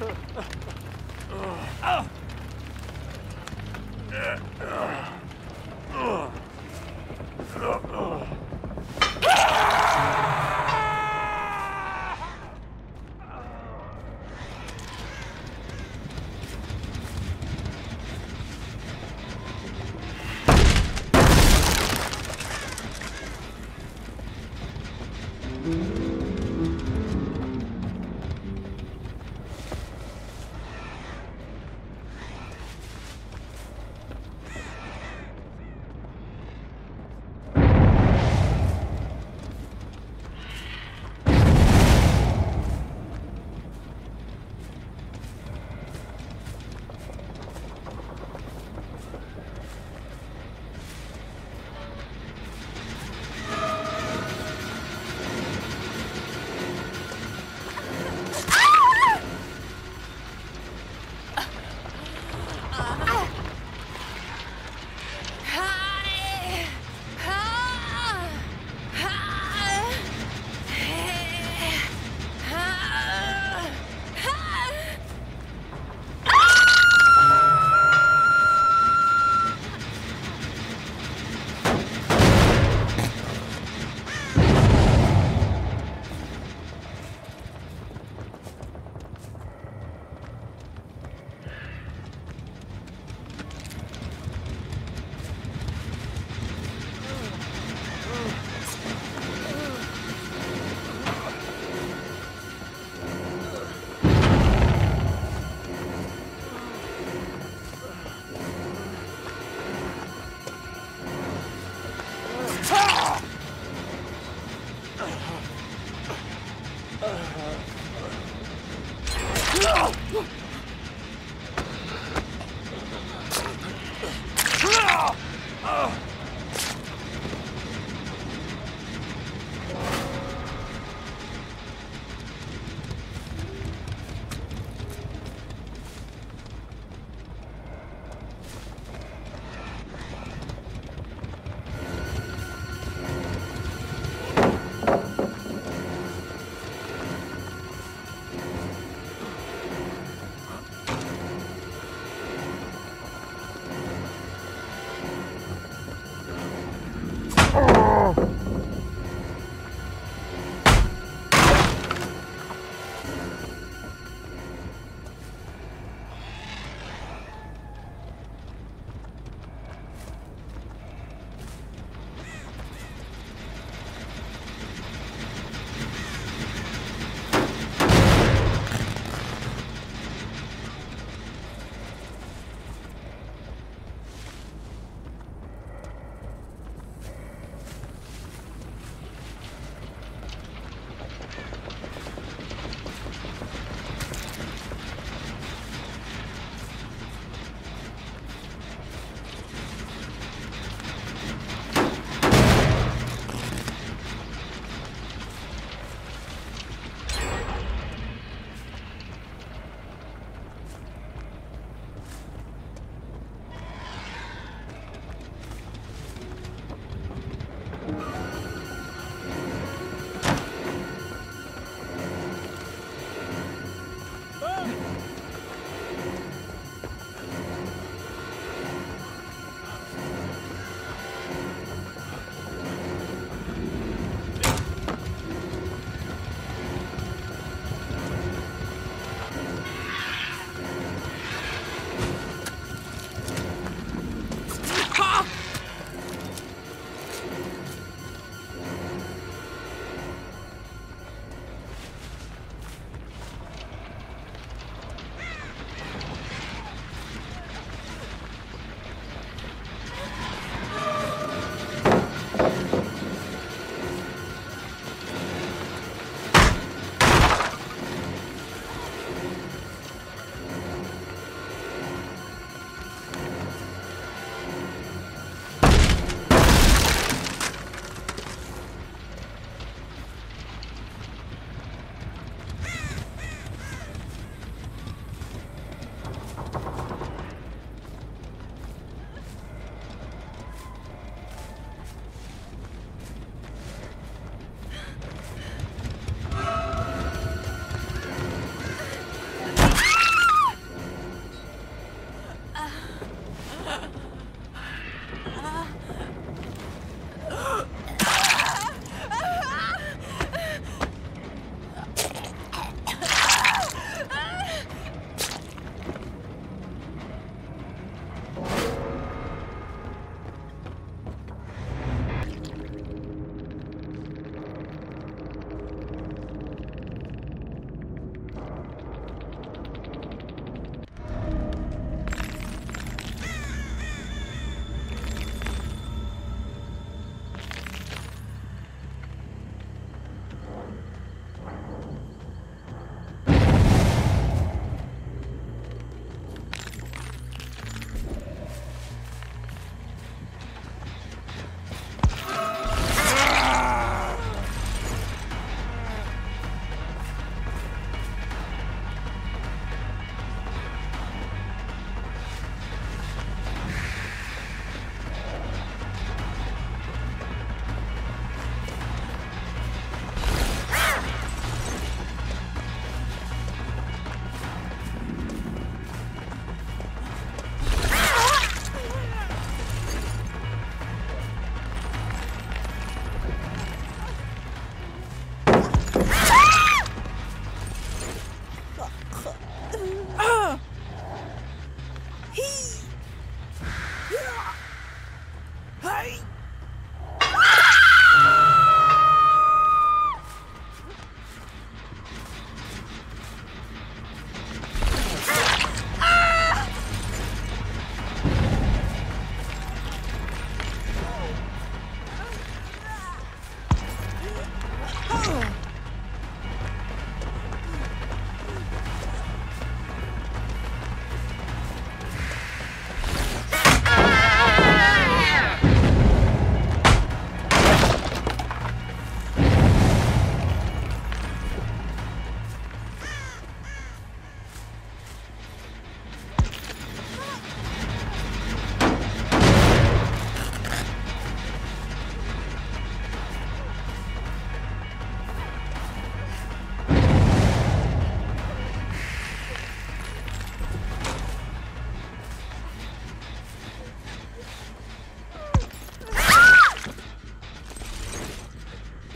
Ha ha ha!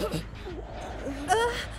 Uh.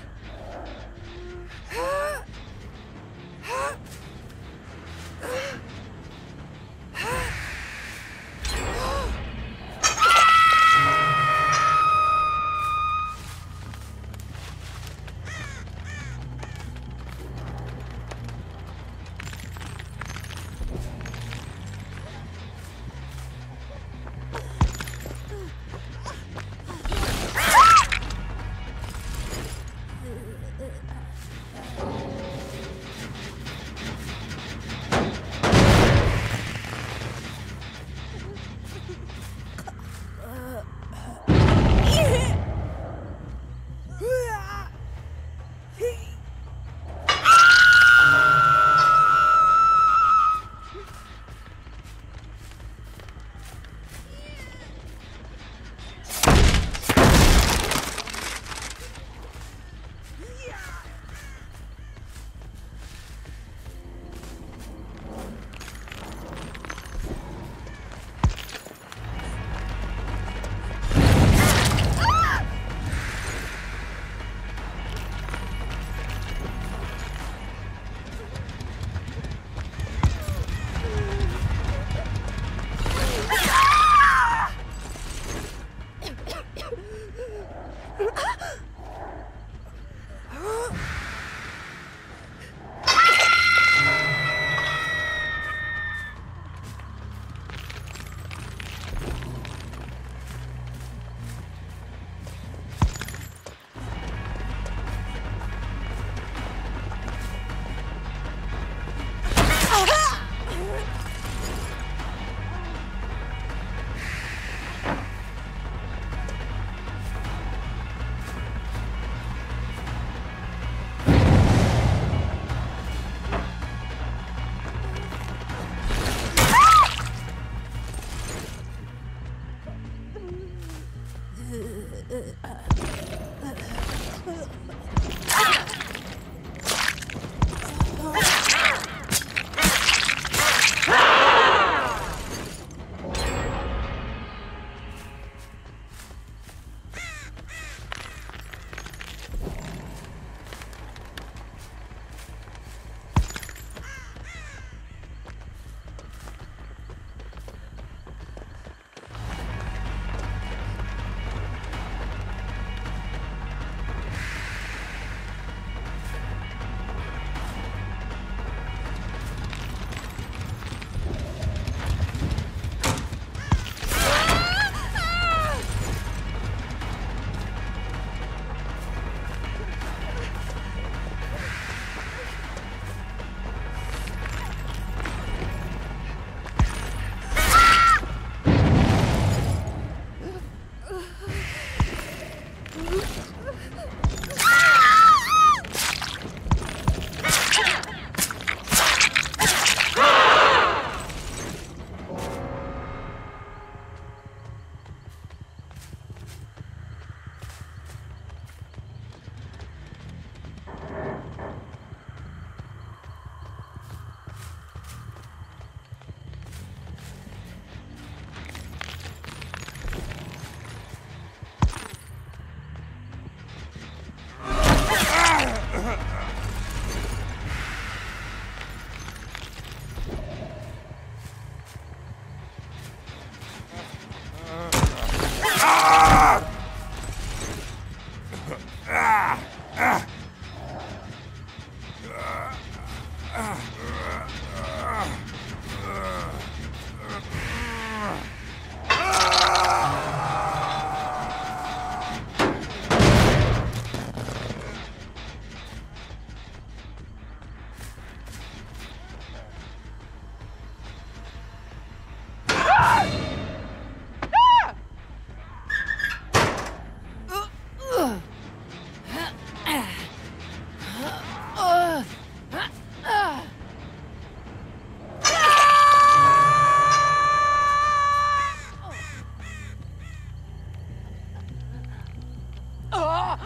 啊！